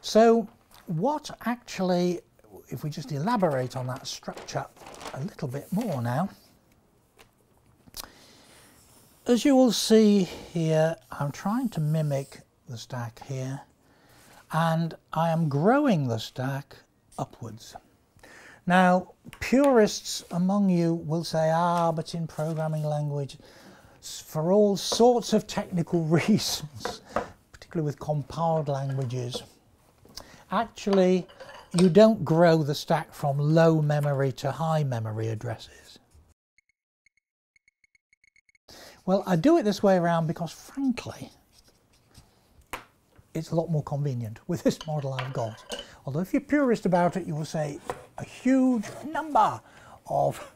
So what actually, if we just elaborate on that structure a little bit more now, as you will see here, I'm trying to mimic the stack here and I am growing the stack upwards. Now, purists among you will say, ah, but in programming language, for all sorts of technical reasons, particularly with compiled languages, actually, you don't grow the stack from low memory to high memory addresses. Well, I do it this way around because, frankly, it's a lot more convenient with this model I've got. Although if you're purist about it, you will say a huge number of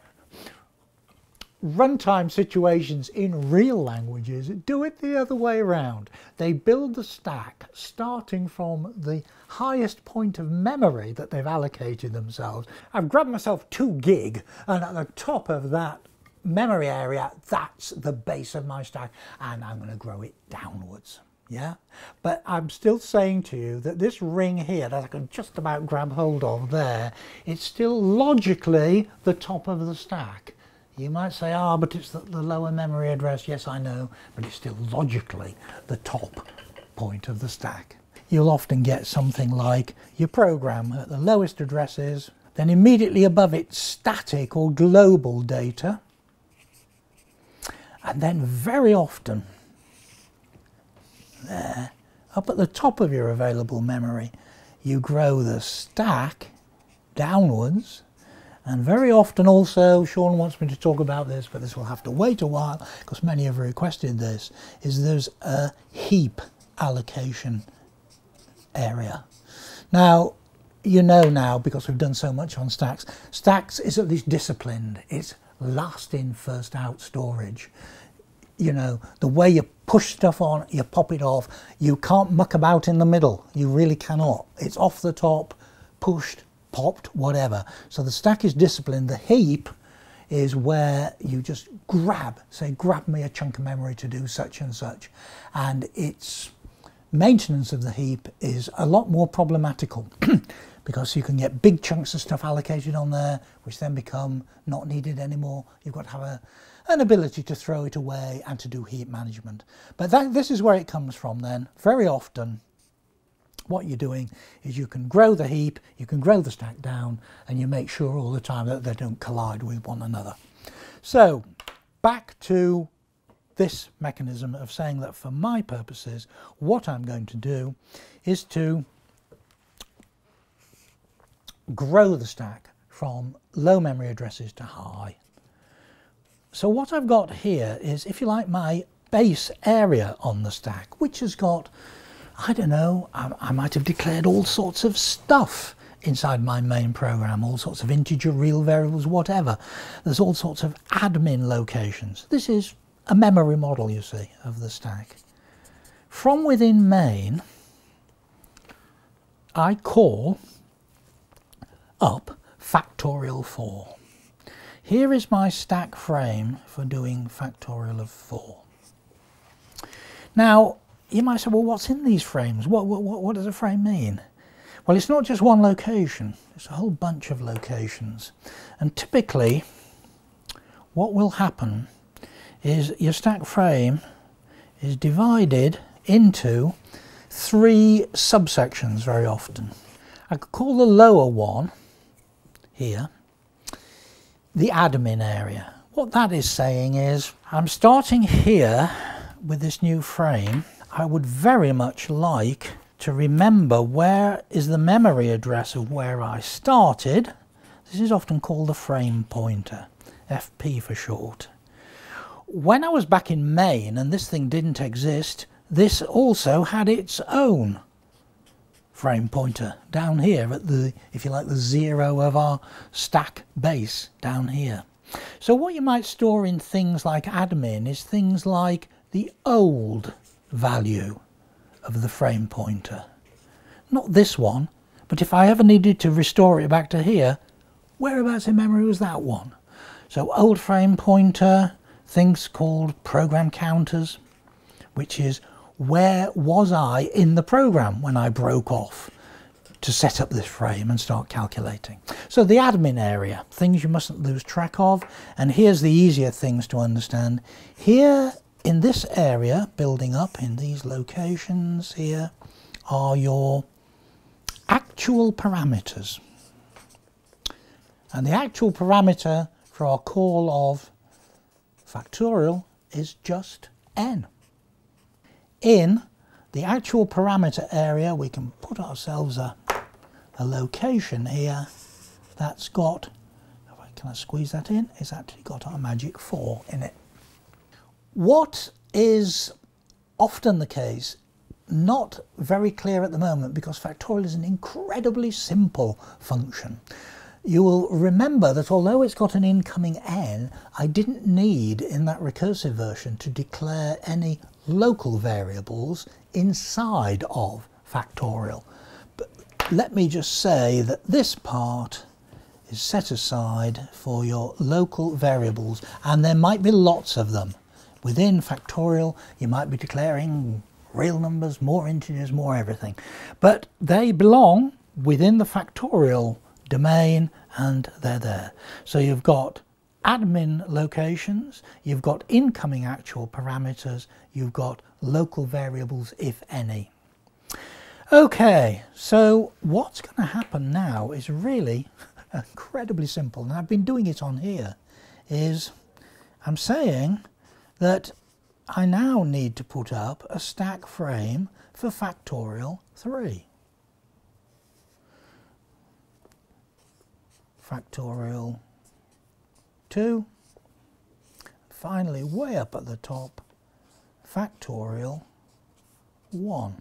runtime situations in real languages do it the other way around. They build the stack starting from the highest point of memory that they've allocated themselves. I've grabbed myself 2 gig and at the top of that memory area, that's the base of my stack and I'm going to grow it downwards yeah but I'm still saying to you that this ring here that I can just about grab hold of there it's still logically the top of the stack you might say ah oh, but it's the, the lower memory address yes I know but it's still logically the top point of the stack you'll often get something like your program at the lowest addresses then immediately above it static or global data and then very often there, up at the top of your available memory, you grow the stack downwards. And very often also, Sean wants me to talk about this, but this will have to wait a while because many have requested this, is there's a heap allocation area. Now, you know now, because we've done so much on stacks, stacks is at least disciplined. It's last in, first out storage you know, the way you push stuff on, you pop it off. You can't muck about in the middle. You really cannot. It's off the top, pushed, popped, whatever. So the stack is disciplined. The heap is where you just grab, say, grab me a chunk of memory to do such and such. And its maintenance of the heap is a lot more problematical because you can get big chunks of stuff allocated on there, which then become not needed anymore. You've got to have a an ability to throw it away and to do heap management. But that, this is where it comes from then. Very often what you're doing is you can grow the heap, you can grow the stack down, and you make sure all the time that they don't collide with one another. So back to this mechanism of saying that for my purposes, what I'm going to do is to grow the stack from low memory addresses to high. So what I've got here is, if you like, my base area on the stack, which has got, I don't know, I, I might have declared all sorts of stuff inside my main program, all sorts of integer, real variables, whatever. There's all sorts of admin locations. This is a memory model, you see, of the stack. From within main, I call up factorial 4. Here is my stack frame for doing factorial of 4. Now, you might say, well, what's in these frames? What, what, what does a frame mean? Well, it's not just one location. It's a whole bunch of locations. And typically, what will happen is your stack frame is divided into three subsections very often. I could call the lower one here the admin area. What that is saying is I'm starting here with this new frame. I would very much like to remember where is the memory address of where I started. This is often called the frame pointer, FP for short. When I was back in main and this thing didn't exist, this also had its own frame pointer down here at the, if you like, the zero of our stack base down here. So what you might store in things like admin is things like the old value of the frame pointer. Not this one, but if I ever needed to restore it back to here, whereabouts in memory was that one? So old frame pointer, things called program counters, which is where was I in the program when I broke off? to set up this frame and start calculating. So the admin area, things you mustn't lose track of, and here's the easier things to understand. Here in this area, building up in these locations here, are your actual parameters. And the actual parameter for our call of factorial is just n. In the actual parameter area, we can put ourselves a, a location here that's got, can I squeeze that in? It's actually got our magic 4 in it. What is often the case, not very clear at the moment because factorial is an incredibly simple function. You will remember that although it's got an incoming n, I didn't need in that recursive version to declare any local variables inside of factorial. But let me just say that this part is set aside for your local variables and there might be lots of them. Within factorial you might be declaring real numbers, more integers, more everything. But they belong within the factorial domain and they're there. So you've got admin locations, you've got incoming actual parameters, you've got local variables if any. Okay, so what's going to happen now is really incredibly simple, and I've been doing it on here, is I'm saying that I now need to put up a stack frame for factorial 3. Factorial 2. Finally, way up at the top, factorial 1.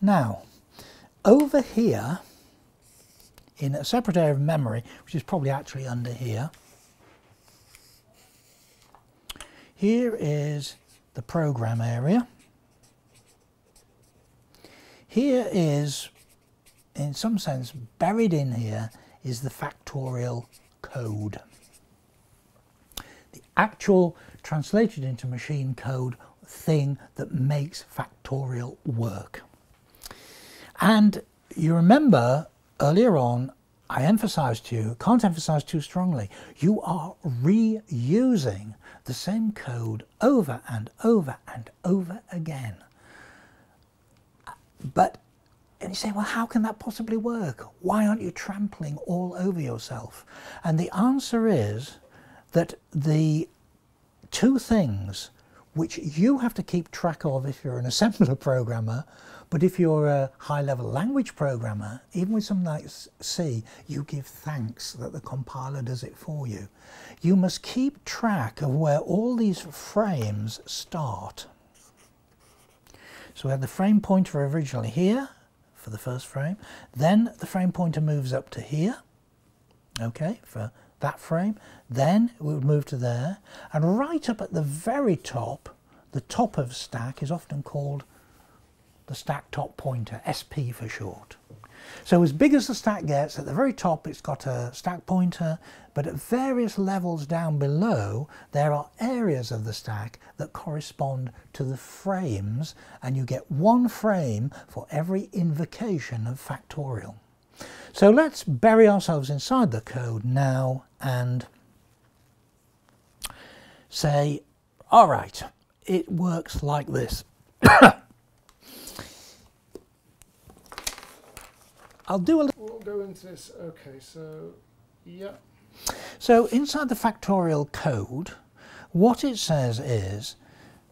Now, over here, in a separate area of memory, which is probably actually under here, here is the program area. Here is, in some sense, buried in here is the factorial code. The actual translated into machine code thing that makes factorial work. And you remember earlier on, I emphasized to you, can't emphasize too strongly, you are reusing the same code over and over and over again. But and you say, well, how can that possibly work? Why aren't you trampling all over yourself? And the answer is that the two things which you have to keep track of if you're an assembler programmer, but if you're a high-level language programmer, even with something like C, you give thanks that the compiler does it for you. You must keep track of where all these frames start. So we had the frame pointer originally here, for the first frame. Then the frame pointer moves up to here, okay, for that frame. Then we would move to there. And right up at the very top, the top of stack is often called the stack top pointer, SP for short. So as big as the stack gets, at the very top it's got a stack pointer, but at various levels down below there are areas of the stack that correspond to the frames and you get one frame for every invocation of factorial. So let's bury ourselves inside the code now and say, all right, it works like this. I'll do a little... We'll go into this. Okay, so, yeah. So inside the factorial code, what it says is,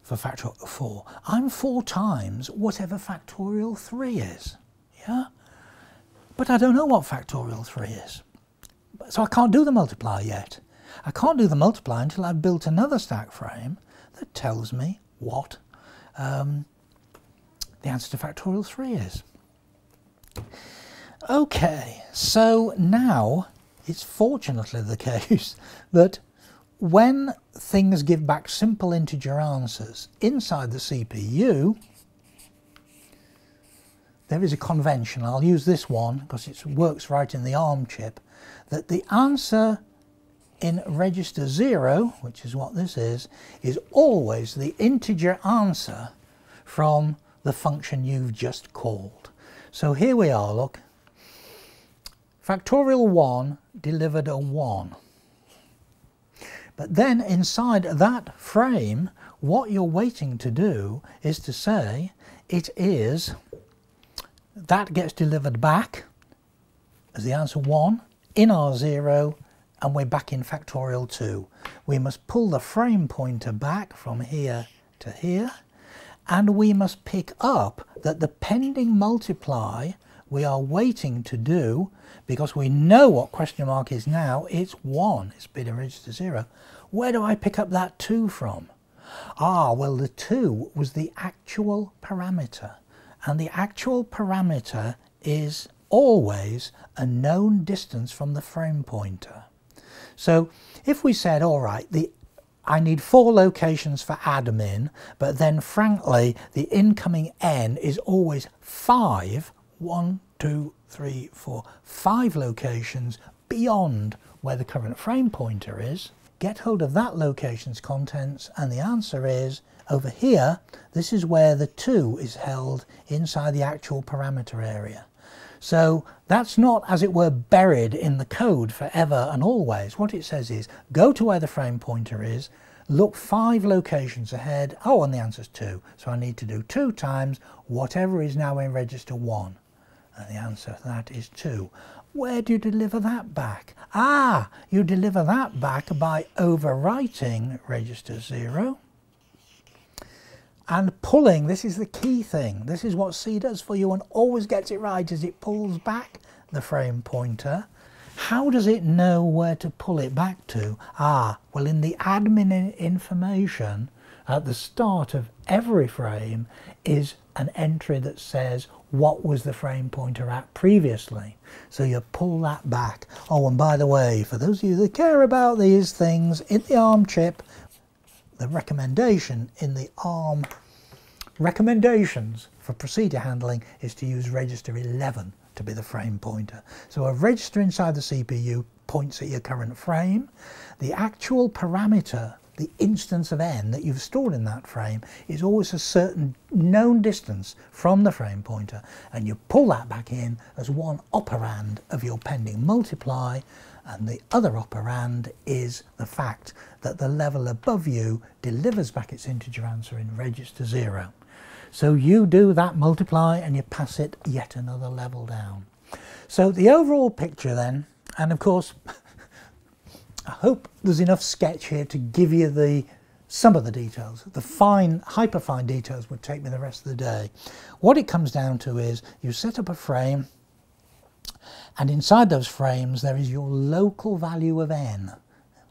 for factorial 4, I'm 4 times whatever factorial 3 is. Yeah? But I don't know what factorial 3 is. So I can't do the multiply yet. I can't do the multiply until I've built another stack frame that tells me what um, the answer to factorial 3 is. Okay, so now it's fortunately the case that when things give back simple integer answers inside the CPU, there is a convention, I'll use this one because it works right in the ARM chip, that the answer in register 0, which is what this is, is always the integer answer from the function you've just called. So here we are, look. Factorial 1 delivered a 1. But then inside that frame, what you're waiting to do is to say it is, that gets delivered back as the answer 1 in R0 and we're back in factorial 2. We must pull the frame pointer back from here to here and we must pick up that the pending multiply we are waiting to do because we know what question mark is now. It's 1 it's been register 0 where do I pick up that 2 from? Ah well the 2 was the actual parameter. And the actual parameter is always a known distance from the frame pointer. So if we said all right the I need four locations for admin, but then frankly, the incoming n is always five, one, two, three, four, five locations beyond where the current frame pointer is. Get hold of that location's contents and the answer is over here, this is where the 2 is held inside the actual parameter area. So that's not, as it were, buried in the code forever and always. What it says is, go to where the frame pointer is, look five locations ahead. Oh, and the answer is 2. So I need to do 2 times whatever is now in register 1. And the answer to that is 2. Where do you deliver that back? Ah, you deliver that back by overwriting register 0 and pulling, this is the key thing. This is what C does for you and always gets it right as it pulls back the frame pointer. How does it know where to pull it back to? Ah, well in the admin information at the start of every frame is an entry that says what was the frame pointer at previously. So you pull that back. Oh, and by the way, for those of you that care about these things, in the ARM chip, the recommendation in the ARM recommendations for procedure handling is to use register 11 to be the frame pointer. So a register inside the CPU points at your current frame. The actual parameter, the instance of n that you've stored in that frame is always a certain known distance from the frame pointer and you pull that back in as one operand of your pending multiply and the other operand is the fact that the level above you delivers back its integer answer in register 0. So you do that multiply and you pass it yet another level down. So the overall picture then, and of course, I hope there's enough sketch here to give you the some of the details. The fine, hyperfine details would take me the rest of the day. What it comes down to is you set up a frame and inside those frames, there is your local value of n,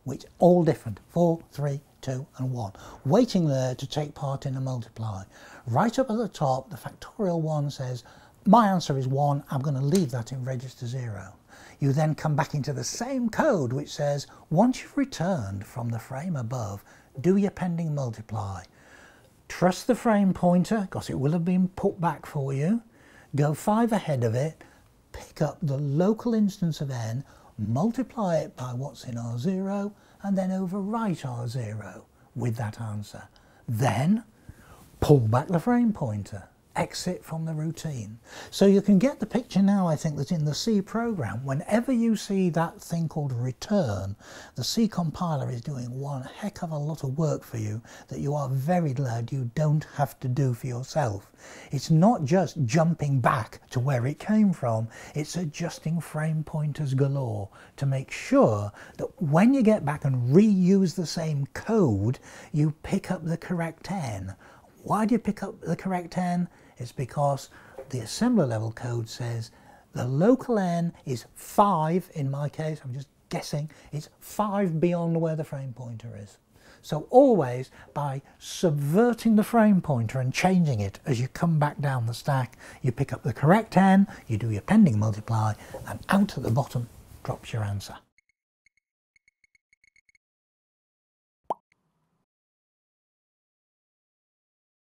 which all different, 4, 3, 2 and 1, waiting there to take part in a multiply. Right up at the top, the factorial 1 says, my answer is 1, I'm going to leave that in register 0. You then come back into the same code which says, once you've returned from the frame above, do your pending multiply. Trust the frame pointer, because it will have been put back for you. Go 5 ahead of it, pick up the local instance of n, multiply it by what's in R0, and then overwrite R0 with that answer. Then pull back the frame pointer exit from the routine. So you can get the picture now, I think, that in the C program, whenever you see that thing called return, the C compiler is doing one heck of a lot of work for you that you are very glad you don't have to do for yourself. It's not just jumping back to where it came from, it's adjusting frame pointers galore to make sure that when you get back and reuse the same code, you pick up the correct n. Why do you pick up the correct n? It's because the assembler level code says the local n is 5 in my case, I'm just guessing, it's 5 beyond where the frame pointer is. So always by subverting the frame pointer and changing it as you come back down the stack, you pick up the correct n, you do your pending multiply, and out at the bottom drops your answer.